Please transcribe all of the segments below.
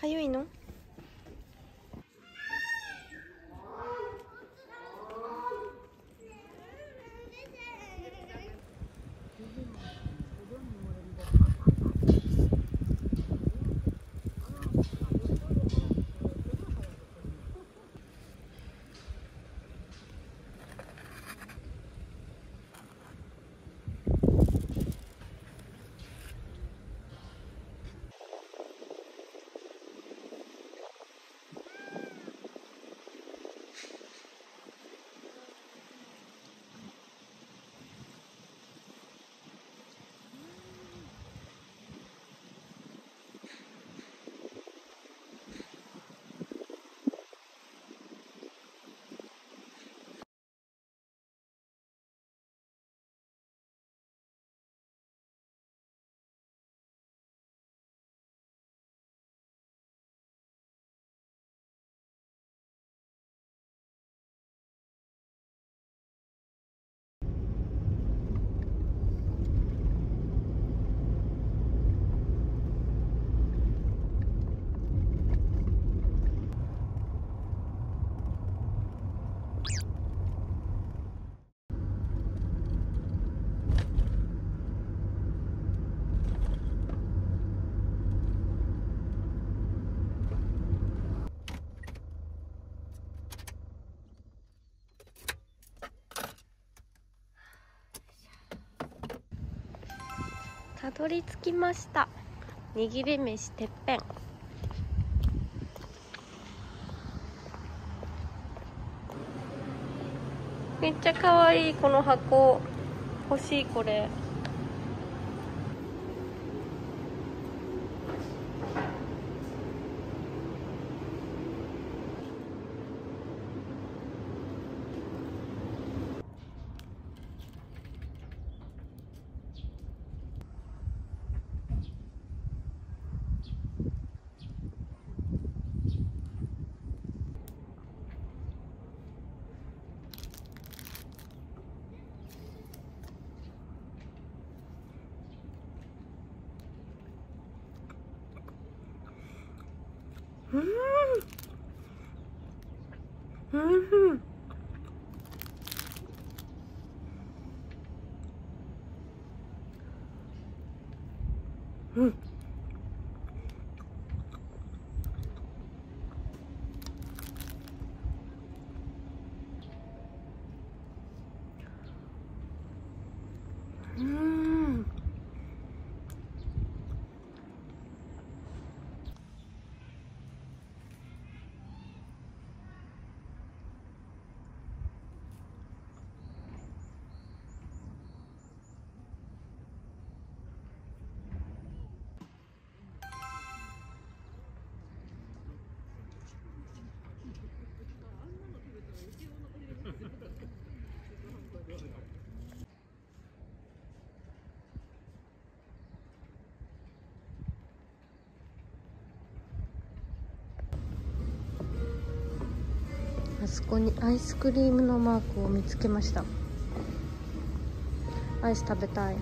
かゆいの？た。どり着きました。握り飯てっぺん。めっちゃ可愛いこの箱。欲しいこれ。うんうんうんうんあそこにアイスクリームのマークを見つけました。アイス食べたい。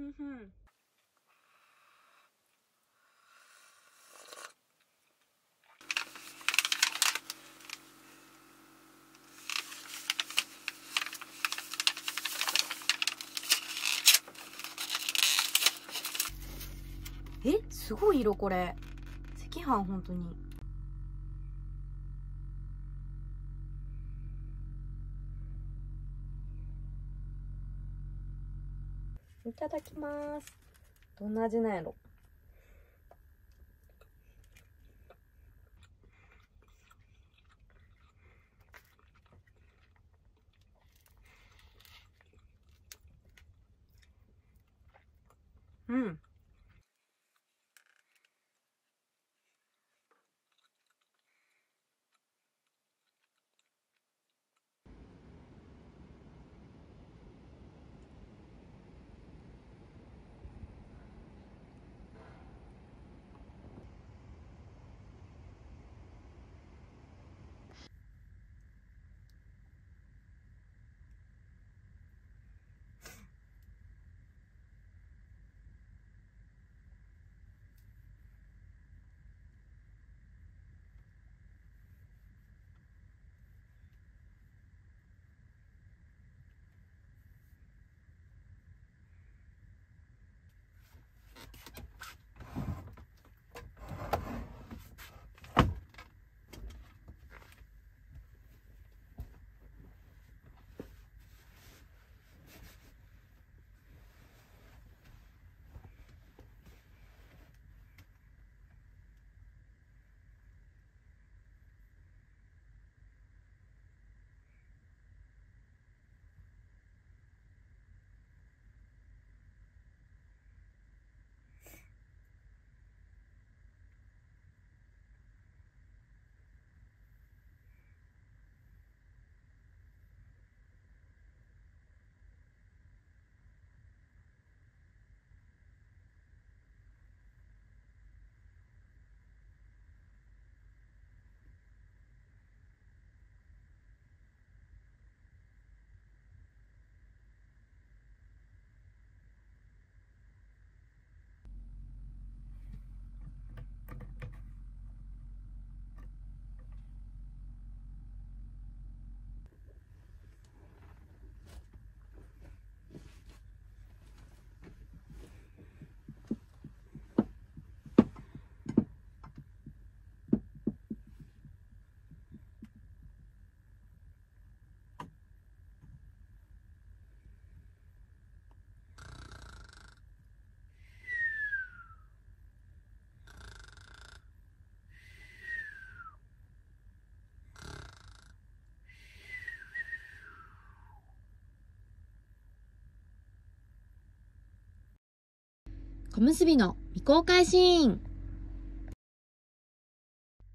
んふん。えすごい色これ。赤飯本当に。ただきます。どんな味なんやろ？うん。小結びの未公開シーン。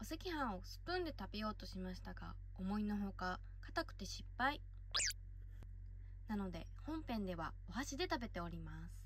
お赤飯をスプーンで食べようとしましたが思いのほか硬くて失敗。なので本編ではお箸で食べております。